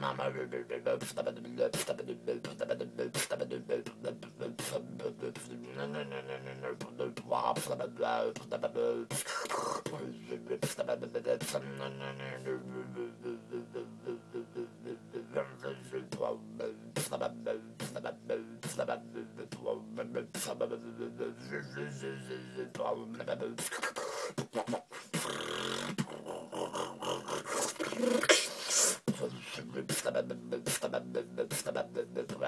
Probably the problem.